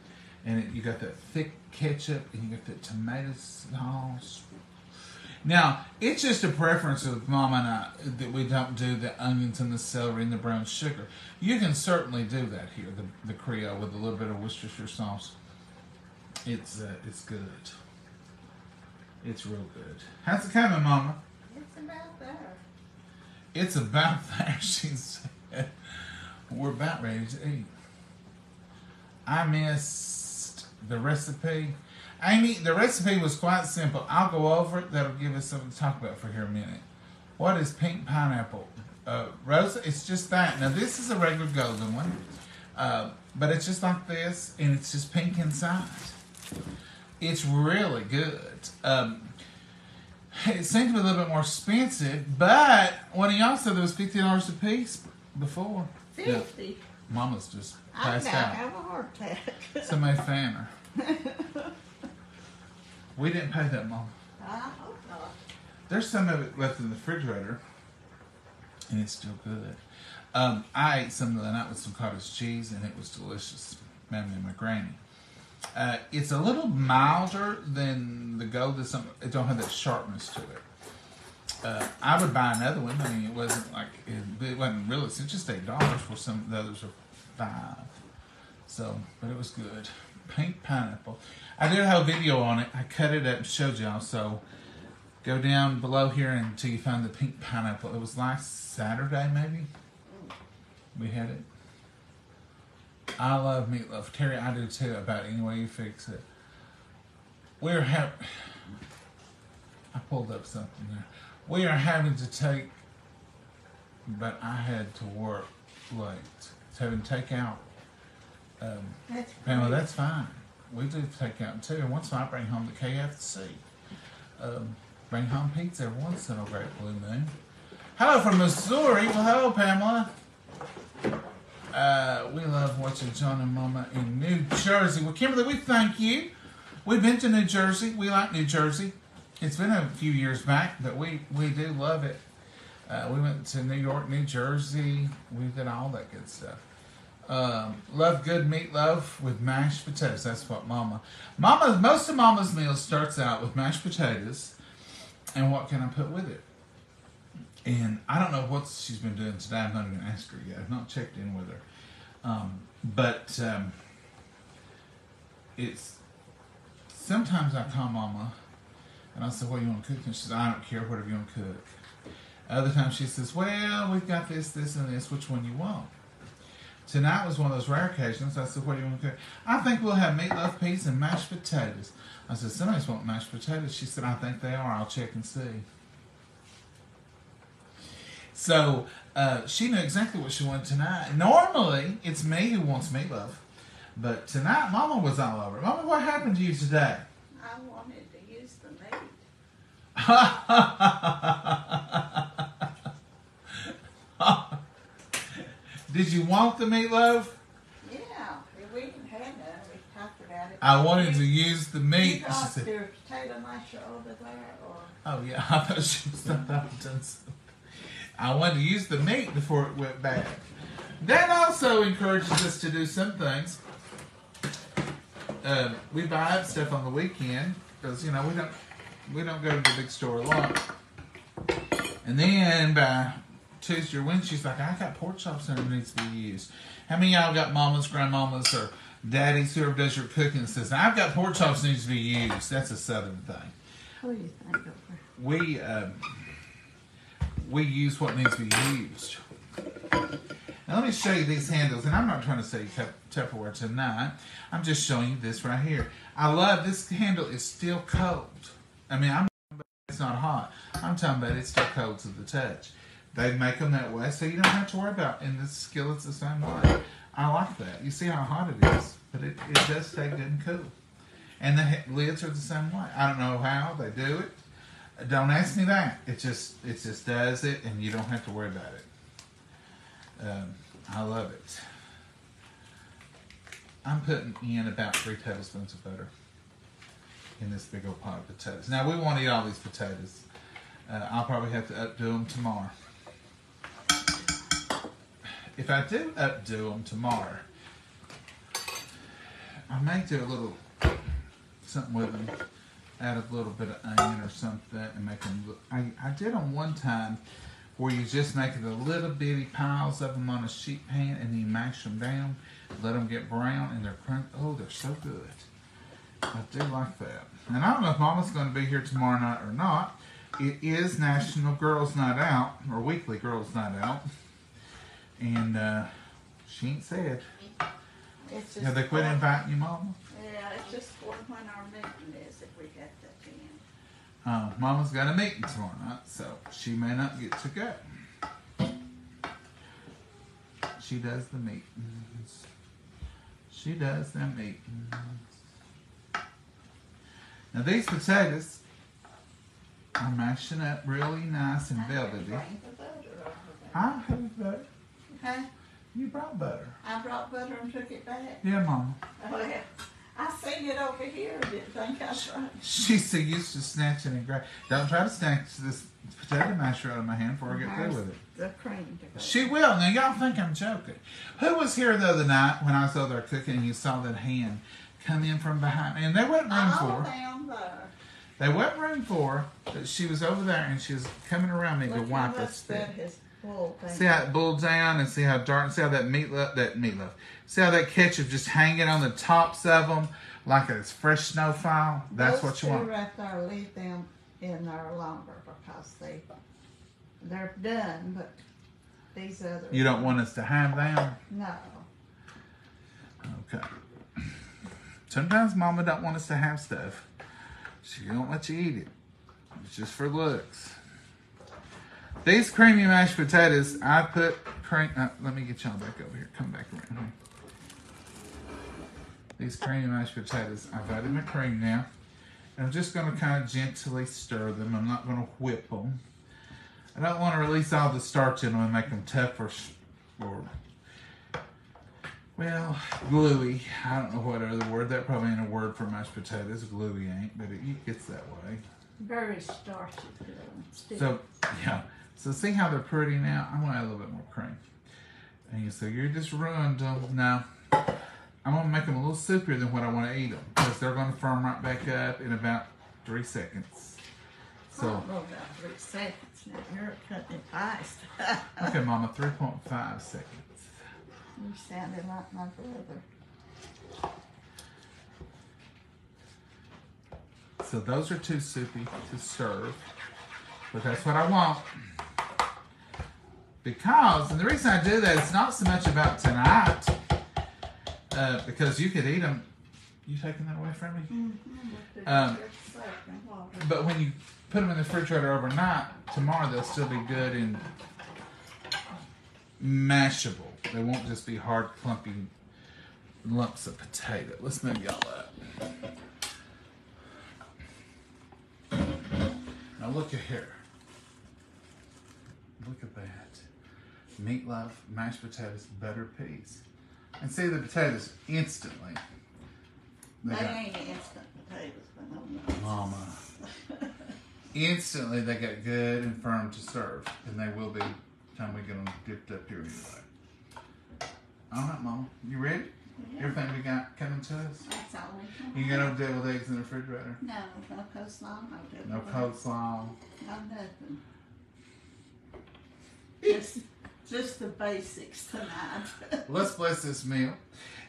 And it, you got that thick ketchup, and you got that tomato sauce. Now, it's just a preference of Mama and I that we don't do the onions and the celery and the brown sugar. You can certainly do that here, the, the Creole, with a little bit of Worcestershire sauce. It's uh, it's good. It's real good. How's it coming, Mama? It's about there. It's about there, she said. We're about ready to eat. I missed the recipe. Amy, the recipe was quite simple. I'll go over it. That'll give us something to talk about for here a minute. What is pink pineapple? Uh, Rosa, it's just that. Now, this is a regular golden one, uh, but it's just like this, and it's just pink inside. It's really good. Um, it seems to be a little bit more expensive, but y'all said there was fifty dollars a piece before. Yeah, Fifty. Mama's just passed to out. have a heart attack. Somebody fan her. We didn't pay that, Mom. I hope not. There's some of it left in the refrigerator, and it's still good. Um, I ate some the other night with some cottage cheese, and it was delicious. Mammy and my granny. Uh, it's a little milder than the gold. Some, it don't have that sharpness to it. Uh, I would buy another one. I mean, it wasn't like it, it wasn't really. It's just eight dollars, for some the others are five. So, but it was good. Pink pineapple. I did have a video on it. I cut it up and showed y'all. So, go down below here until you find the pink pineapple. It was last Saturday, maybe. We had it. I love meatloaf. Terry, I do too. About any way you fix it. We're having. I pulled up something there. We are having to take, but I had to work late. So having to take out. Um, That's Pamela, great. that's fine. We do take out too. And once in a while, I bring home the KFC. Um, bring home pizza every once in a great blue moon. Hello from Missouri. Well, hello, Pamela. Uh, we love watching John and Mama in New Jersey. Well, Kimberly, we thank you. We've been to New Jersey. We like New Jersey. It's been a few years back, but we, we do love it. Uh, we went to New York, New Jersey. We did all that good stuff. Um, love good meatloaf with mashed potatoes. That's what Mama. Mama. Most of Mama's meals starts out with mashed potatoes, and what can I put with it? And I don't know what she's been doing today. I'm not even asked her yet. I've not checked in with her. Um, but um, it's sometimes I call Mama and I say, "What you want to cook?" And she says, "I don't care. Whatever you want to cook." Other times she says, "Well, we've got this, this, and this. Which one you want?" Tonight was one of those rare occasions. I said, "What do you want to cook?" I think we'll have meatloaf, peas, and mashed potatoes. I said, "Somebody's want mashed potatoes." She said, "I think they are. I'll check and see." So uh, she knew exactly what she wanted tonight. Normally, it's me who wants meatloaf, but tonight, Mama was all over. it. Mama, what happened to you today? I wanted to use the meat. *laughs* Did you want the meatloaf? Yeah, we didn't have none. We talked about it. I wanted to use the You meat. Got said, your potato masher over there, or "Oh yeah, *laughs* I thought she was thought done something." I wanted to use the meat before it went bad. That also encourages us to do some things. Um, we buy up stuff on the weekend because you know we don't we don't go to the big store a lot. And then by Tuesday or Wednesday, she's like, I got pork chops that needs to be used. How many of y'all got mamas, grandmamas, or daddies, whoever does your cooking says, I've got pork chops that needs to be used. That's a southern thing. what do you think? We um, we use what needs to be used. Now let me show you these handles, and I'm not trying to say Tup- Tupperware tonight. I'm just showing you this right here. I love this handle. is still cold. I mean, I'm it's not hot. I'm talking about it's still cold to the touch. They make them that way, so you don't have to worry about. And the skillet's the same way. I like that. You see how hot it is, but it, it does stay good and cool. And the lids are the same way. I don't know how they do it. Don't ask me that. It just it just does it, and you don't have to worry about it. Um, I love it. I'm putting in about three tablespoons of butter in this big old pot of potatoes. Now we want to eat all these potatoes. Uh, I'll probably have to updo them tomorrow. If I do updo them tomorrow, I may do a little something with them, add a little bit of onion or something, and make them. Look, I I did them one time where you just make it a little bitty piles of them on a sheet pan and then you mash them down, let them get brown, and they're crunch. Oh, they're so good. I do like that. And I don't know if Mama's going to be here tomorrow night or not. It is National Girls Night Out, or Weekly Girls Night Out. And uh, she ain't said. It's just Have they quit inviting you, Mama? Yeah, it's just for when our meeting is, if we got that in. Uh, Mama's got a meeting tomorrow night, so she may not get to go. She does the meetings. She does the meetings. Now these potatoes are mashing up really nice and velvety. Bring the butter over there. I have butter. Okay, You brought butter. I brought butter and took it back. Yeah, Mama. Oh, yeah. I seen it over here, didn't think I tried. She's so used to snatching and grabbing. Don't try to snatch this potato masher out of my hand before I get through with it. The cream. She will. Now y'all think I'm joking. Who was here the other night when I was over there cooking and you saw that hand come in from behind me? And there wasn't room All for down there. There wasn't room for her, but she was over there and she was coming around me to Look how wipe us that has See how it bulled down and see how dark, see how that meatloaf, that meatloaf, see how that ketchup just hanging on the tops of them like it's fresh snowfall? That's Those what you want. right there, leave them in there longer because they, they're done, but these others. You don't want us to have them? No. Okay. Sometimes mama don't want us to have stuff. She don't let you eat it. It's just for looks. These creamy mashed potatoes, I put cream. Uh, let me get y'all back over here. Come back around here. These creamy mashed potatoes, I've added my cream now. And I'm just going to kind of gently stir them. I'm not going to whip them. I don't want to release all the starch in them and make them tough or, or Well, gluey. I don't know what other word. That probably ain't a word for mashed potatoes. Gluey ain't, but it, gets that way. Very starchy. So, yeah. So see how they're pretty now? I'm gonna add a little bit more cream. And you say you're just ruined them. No, I'm gonna make them a little soupier than what I want to eat them because they're gonna firm right back up in about three seconds. So, don't know about three seconds now. You're cutting it fast. *laughs* okay, Mama, 3.5 seconds. You sounded like my brother. So those are too soupy to serve, but that's what I want. Because, and the reason I do that, it's not so much about tonight, uh, because you could eat them. You taking that away from me? Um, But when you put them in the refrigerator overnight, tomorrow they'll still be good and mashable. They won't just be hard, clumpy lumps of potato. Let's move y'all up. Now look at here. Look at that. Meatloaf, mashed potatoes, butter peas. And see the potatoes instantly. They got- ain't instant potatoes, but no. Mama. *laughs* Instantly, they get good and firm to serve, and they will be time we get them dipped up here anyway. All right, Mama, you ready? Yeah, Everything we got coming to us? that's all we can You got no deviled eggs in the refrigerator? No, no coleslaw, no No coleslaw? No nothing. Just, just the basics tonight. *laughs* Let's bless this meal.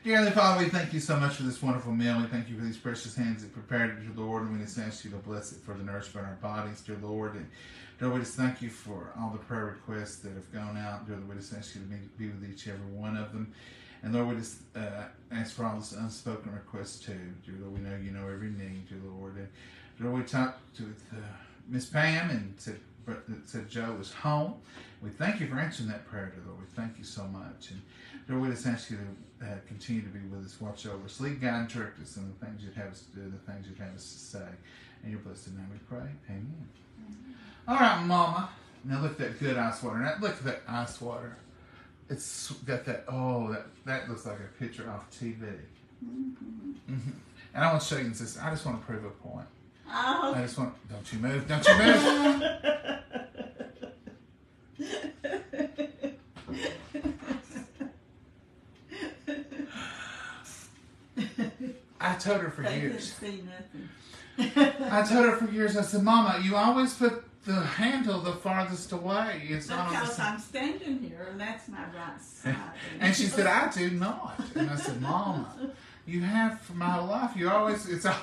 Dear Heavenly Father, we thank you so much for this wonderful meal. We thank you for these precious hands that prepared it, dear Lord, and we just ask you to bless it for the nourishment of our bodies, dear Lord. And dear, we just thank you for all the prayer requests that have gone out. Dear Lord, we just ask you to be, be with each and every one of them. And Lord, we just uh, ask for all this unspoken requests too. Dear Lord, we know you know every need, dear Lord. And Lord, we talked to uh, Miss Pam and said, said Joe was home. We thank you for answering that prayer, dear Lord. We thank you so much. And Lord, we just ask you to uh, continue to be with us, watch over us, lead, guide, and direct us in the things you'd have us to do, the things you'd have us to say. In your blessed name we pray. Amen. All right, Mama. Now look at that good ice water. Now look at that ice water. It's got that, oh, that, that looks like a picture off TV. Mm-hmm. And I want to show you this. I just want to prove a point. Oh, I just want, don't you move, don't you move. I told her for they years. I told her for years. I said, "Mama, you always put the handle the farthest away. It's not on the Because. I'm standing here and that's my right side. And she said, "I do not." And I said, "Mama, you have for my whole life. You always it's all."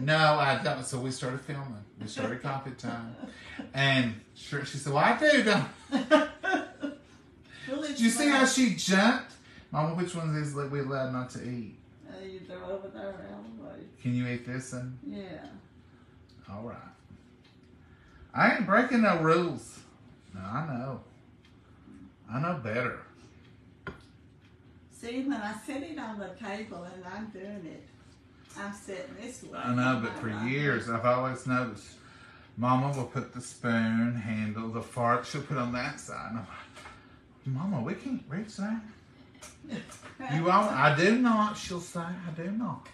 No, I don't. So we started filming. We started coffee time, and sure, she said, "Well, I do." Don't. Well, it's Did you see how she jumped? Mama, which one is that we allowed not to eat? Uh, they're over there out of the way. Can you eat this one? Yeah. All right. I ain't breaking no rules. No, I know. I know better. See, when I set it on the table and I'm doing it, I'm sitting this way. I know, but for years I've always noticed Mama will put the spoon handle, the fork, she'll put on that side. And I'm like, Mama, we can't reach that. *laughs* You all, I do not, she'll say, I do not.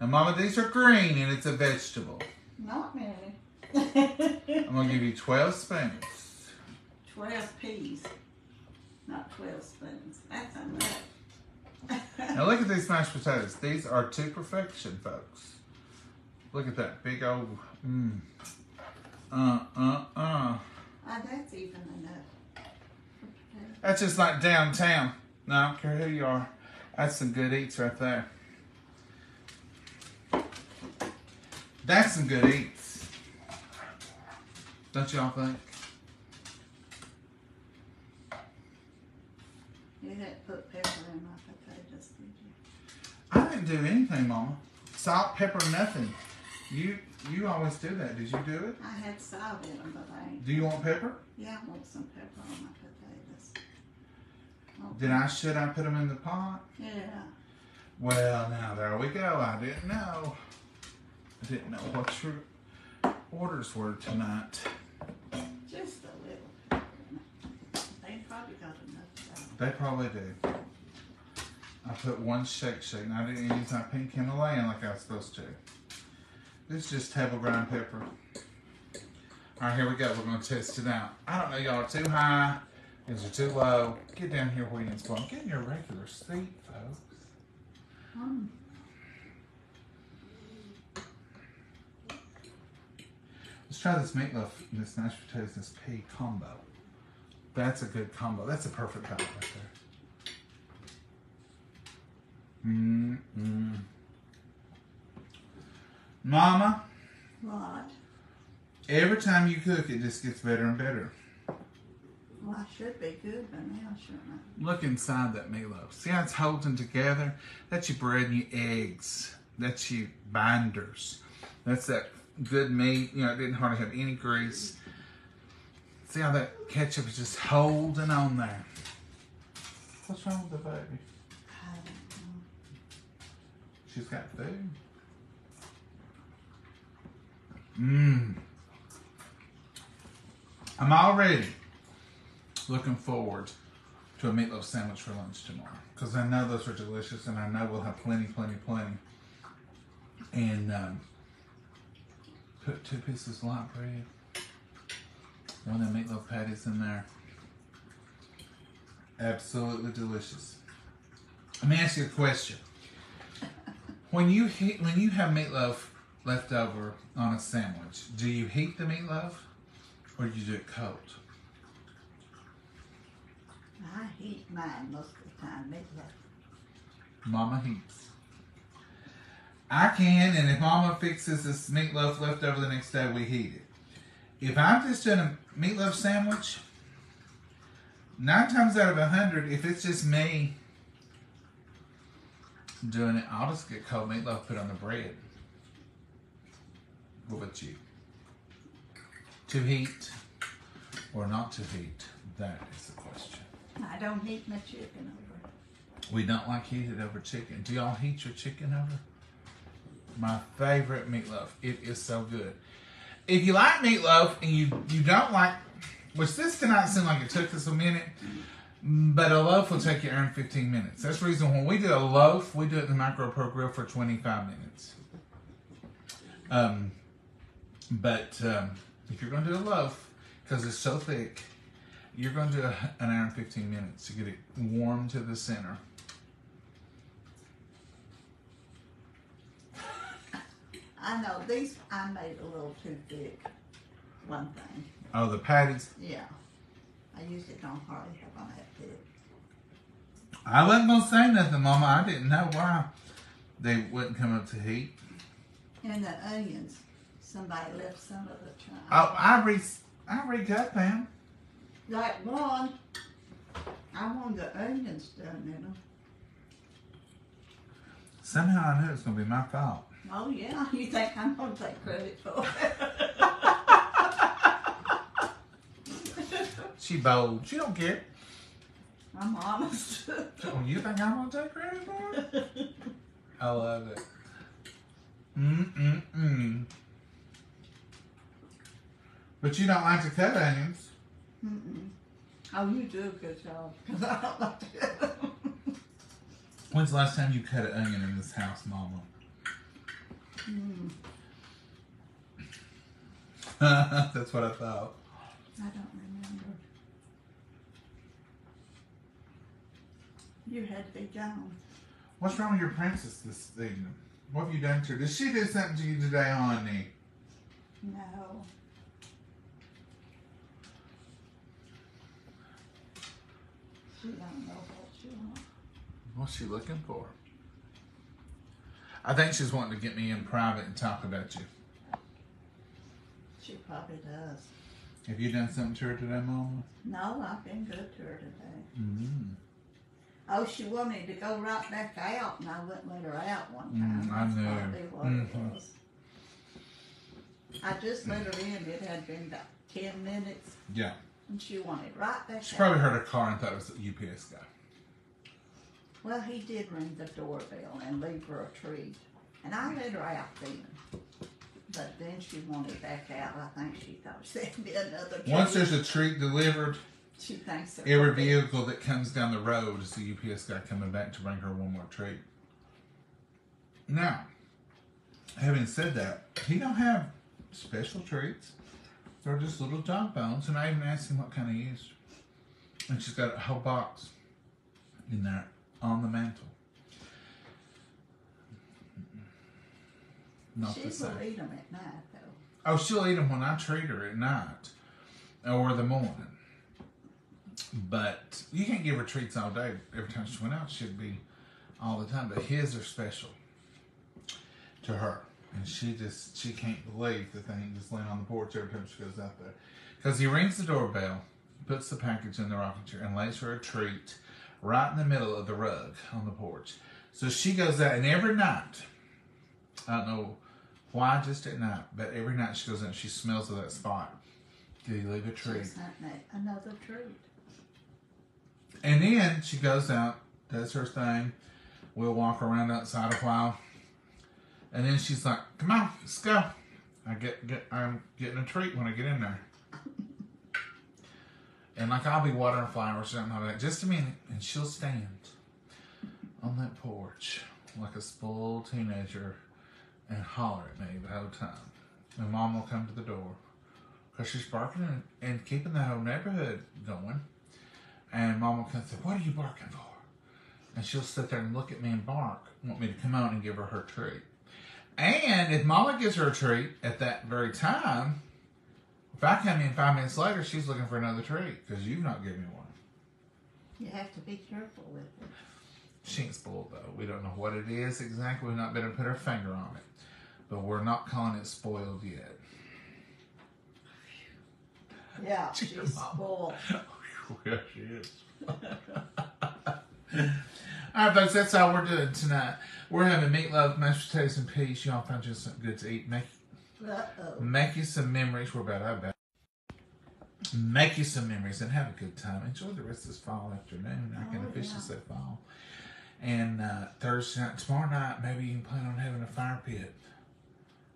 Now, Mama, these are green and it's a vegetable. Not many. I'm gonna give you 12 spoons. Twelve peas, not twelve spoons. That's enough. Now look at these mashed potatoes. These are to perfection, folks. Look at that big old, mm. Uh, uh, uh. Ah, that's even enough. That's just like downtown. No, I don't care who you are. That's some good eats right there. That's some good eats. Don't y'all think? You didn't put pepper in my potatoes, did you? I didn't do anything, Mama. Salt, pepper, nothing. You you always do that. Did you do it? I had salt in them, but I. Do you want pepper? Yeah, I want some pepper on my potatoes. Oh, Did I? Should I put them in the pot? Yeah. Well, now there we go. I didn't know. I didn't know what your orders were tonight. Just a little pepper in it. They probably got enough salt. They probably do. I put one shake shake and I didn't use my pink Himalayan like I was supposed to. This is just table ground pepper. All right, here we go. We're gonna test it out. I don't know, y'all are too high. These are too low. Get down here to go. Get in your regular seat, folks. Let's try this meatloaf, and this mashed potatoes, this pea combo. That's a good combo. That's a perfect combo right there. Mm mm. Mama, what? every time you cook, it just gets better and better. Well, I should be good by now, shouldn't I? Look inside that meatloaf. See how it's holding together? That's your bread and your eggs. That's your binders. That's that good meat. You know, it didn't hardly have any grease. See how that ketchup is just holding on there. What's wrong with the baby? She's got food. Mmm. I'm already looking forward to a meatloaf sandwich for lunch tomorrow because I know those are delicious and I know we'll have plenty, plenty, plenty. And um, put two pieces of light bread, one of the meatloaf patties in there. Absolutely delicious. Let me ask you a question. When you heat, when you have meatloaf left over on a sandwich, do you heat the meatloaf or do you do it cold? I heat mine most of the time. Meatloaf. Mama heats. I can, and if Mama fixes this meatloaf left over the next day, we heat it. If I'm just doing a meatloaf sandwich, nine times out of a hundred, if it's just me doing it, I'll just get cold meatloaf put on the bread. What about you? To heat or not to heat? That is the question. I don't heat my chicken over. We don't like heated over chicken. Do y'all heat your chicken over? My favorite meatloaf. It is so good. If you like meatloaf and you you don't like, which this cannot seem like it took us a minute, but a loaf will take you around 15 minutes. That's the reason when we do a loaf, we do it in the micro pro grill for 25 minutes. Um, but um, if you're going to do a loaf, because it's so thick, you're going to do a, an hour and 15 minutes to get it warm to the center. I know these I made a little too thick. One thing. Oh, the patties. Yeah. I usually don't hardly have on that. I wasn't gonna say nothing, Mama. I didn't know why they wouldn't come up to heat. And the onions, somebody left some of the time. Oh, I re I recut them. Like one, I want the onions done in them. Somehow I knew it was gonna be my fault. Oh yeah, *laughs* you think I'm gonna take credit for it? *laughs* She bold. She don't care. I'm honest. Oh, you think I'm gonna take credit for it? I love it. Mm mm mm. But you don't like to cut onions. Mm-mm. Oh, you do a good job because I don't like to. When's the last time you cut an onion in this house, Mama? Mm, *laughs* That's what I thought. I don't remember. You had to be gone. What's wrong with your princess this evening? What have you done to her? Did she do something to you today, honey? No. She don't know what she wants. What's she looking for? I think she's wanting to get me in private and talk about you. She probably does. Have you done something to her today, Mama? No, I've been good to her today. Mm-hmm. Oh, she wanted to go right back out, and I wouldn't let her out one time. Mm, I That's know. probably what Mhm. it was. I just let her in. It had been about ten minutes, Yeah. and she wanted right back She out. probably heard a car and thought it was a UPS guy. Well, he did ring the doorbell and leave her a treat, and I let her out then. But then she wanted back out. I think she thought *laughs* there'd be another treat. Once there's a treat delivered, She thinks they're Every vehicle that comes down the road is the UPS guy coming back to bring her one more treat. Now, having said that, he don't have special treats. They're just little dog bones, and I even asked him what kind he used. And she's got a whole box in there on the mantle. Not she the will eat them at night though. Oh, she'll eat them when I treat her at night or the morning. But you can't give her treats all day. Every time she went out, she'd be all the time. But his are special to her. And she just, she can't believe the thing just laying on the porch every time she goes out there. Because he rings the doorbell, puts the package in the rocking chair, and lays her a treat right in the middle of the rug on the porch. So she goes out, and every night, I don't know why just at night, but every night she goes in, she smells of that spot. Did he leave a treat? Another treat. And then she goes out, does her thing. We'll walk around outside a while. And then she's like, come on, let's go. I get, get I'm getting a treat when I get in there. And like I'll be watering flowers or something like that. Just a minute. And she'll stand on that porch like a spoiled teenager and holler at me the whole time. And mom will come to the door. Because she's barking and, and keeping the whole neighborhood going. And mom will come and say, What are you barking for? And she'll sit there and look at me and bark, want me to come out and give her her treat. And if mama gives her a treat at that very time, if I come in five minutes later, she's looking for another treat because you've not given me one. You have to be careful with it. She ain't spoiled though. We don't know what it is exactly. We've not been able to put our finger on it. But we're not calling it spoiled yet. Yeah, *laughs* She's she's your spoiled. *laughs* yeah, she is. *laughs* All right, folks, that's all we're doing tonight. We're having meatloaf, mashed potatoes, and peas. Y'all find you something good to eat. Make Uh-oh. make you some memories. We're about out. Make you some memories and have a good time. Enjoy the rest of this fall afternoon. I can Oh, officially yeah. say fall. And uh, Thursday night, tomorrow night, maybe you can plan on having a fire pit.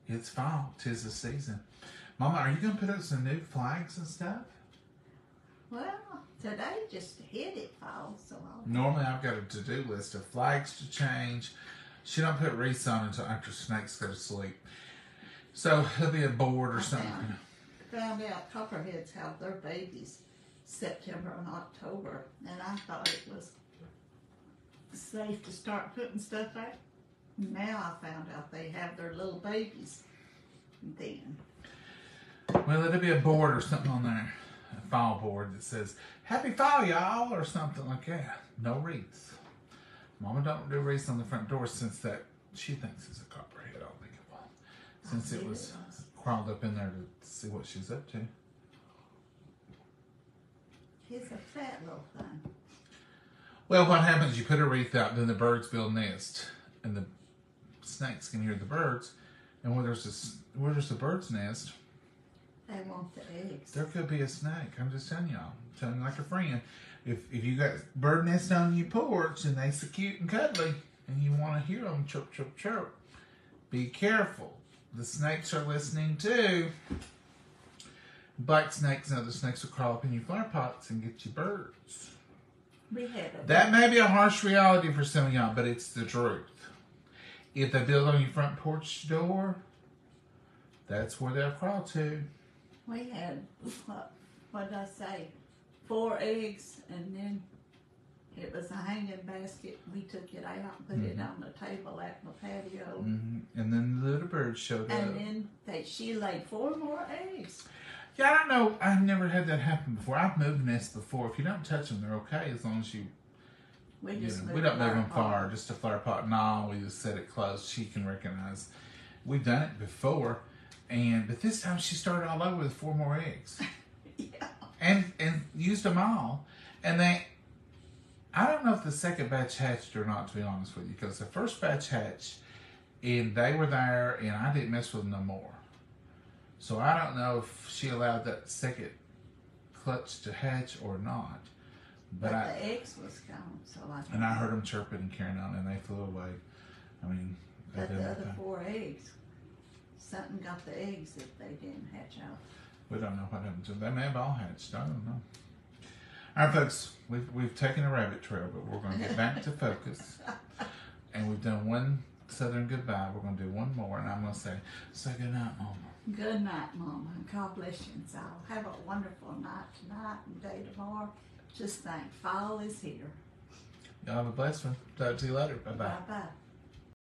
It's fall. Tis the season. Mama, are you going to put up some new flags and stuff? Well, today just hit it fall, so I'll. Normally, I've got a to-do list of flags to change. She don't put wreaths on until after snakes go to sleep. So there'll be a board or I something. found- Found out copperheads have their babies September and October, and I thought it was safe to start putting stuff out. Now I found out they have their little babies then. Well, it'll be a board or something on there, fall board that says "Happy Fall, y'all" or something like that. No wreaths. Mama don't do wreaths on the front door since that she thinks it's a copperhead. I'll think of one. Since it was it crawled up in there to see what she's up to. He's a fat little thing. Well, what happens? You put a wreath out, then the birds build nest, and the snakes can hear the birds. And where there's a where there's a bird's nest, They want the eggs. there could be a snake. I'm just telling y'all, telling like a friend. If if you got bird nests on your porch and they so cute and cuddly, and you want to hear them chirp chirp chirp, be careful. The snakes are listening too. Black snakes and other snakes will crawl up in your flower pots and get your birds. We had a That may be a harsh reality for some of y'all, but it's the truth. If they build on your front porch door, that's where they'll crawl to. We had what what did I say? Four eggs and then it was a hanging basket. We took it out and put it on the table at the patio. hmm And then the little bird showed up. And then they, she laid four more eggs. yeah, I don't know. I've never had that happen before. I've moved nests before. If you don't touch them, they're okay as long as you. We you just know, we don't move them far. Just a flower pot. No, we just set it close. She can recognize. We've done it before, and but this time she started all over with four more eggs. *laughs* Yeah. and and used them all. And they, I don't know if the second batch hatched or not, to be honest with you, because the first batch hatched, and they were there, and I didn't mess with them no more. So I don't know if she allowed that second clutch to hatch or not. But, But I the eggs was gone, so I. and I heard them chirping and carrying on, and they flew away. I mean, they But the other four eggs, something got the eggs that they didn't hatch out. We don't know what happened to them. They may have all hatched. I don't know. All right, folks, we've, we've taken a rabbit trail, but we're going to get back to *laughs* focus. And we've done one Southern goodbye. We're going to do one more, and I'm going to say, say good night, Mama. Good night, Mama, God bless you all. Have a wonderful night tonight and day tomorrow. Just think, fall is here. Y'all have a blessed one. Talk to you later. Bye bye. Bye bye.